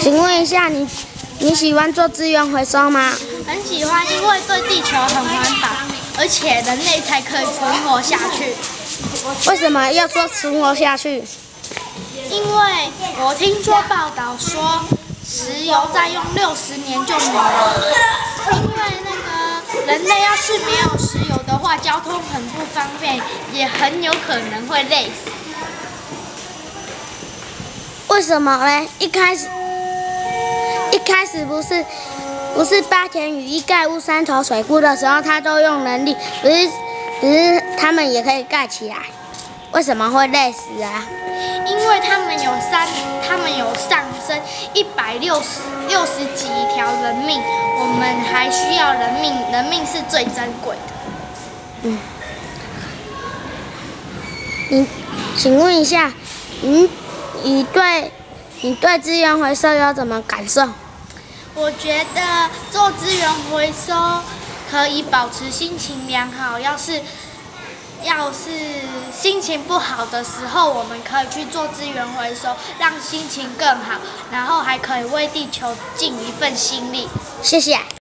请问一下，你你喜欢做资源回收吗？很喜欢，因为对地球很环保，而且人类才可以存活下去。为什么要说存活下去？因为我听说报道说，石油再用六十年就没了。因为那个人类要是没有石油的话，交通很不方便，也很有可能会累死。为什么嘞？一开始一开始不是不是八田雨衣盖屋三头水库的时候，他都用人力，不是不是他们也可以盖起来？为什么会累死啊？因为他们有三，他们有上升一百六十六十几条人命，我们还需要人命，人命是最珍贵的。嗯，你，请问一下，嗯你对你对资源回收有怎么感受？我觉得做资源回收可以保持心情良好，要是。要是心情不好的时候，我们可以去做资源回收，让心情更好，然后还可以为地球尽一份心力。谢谢。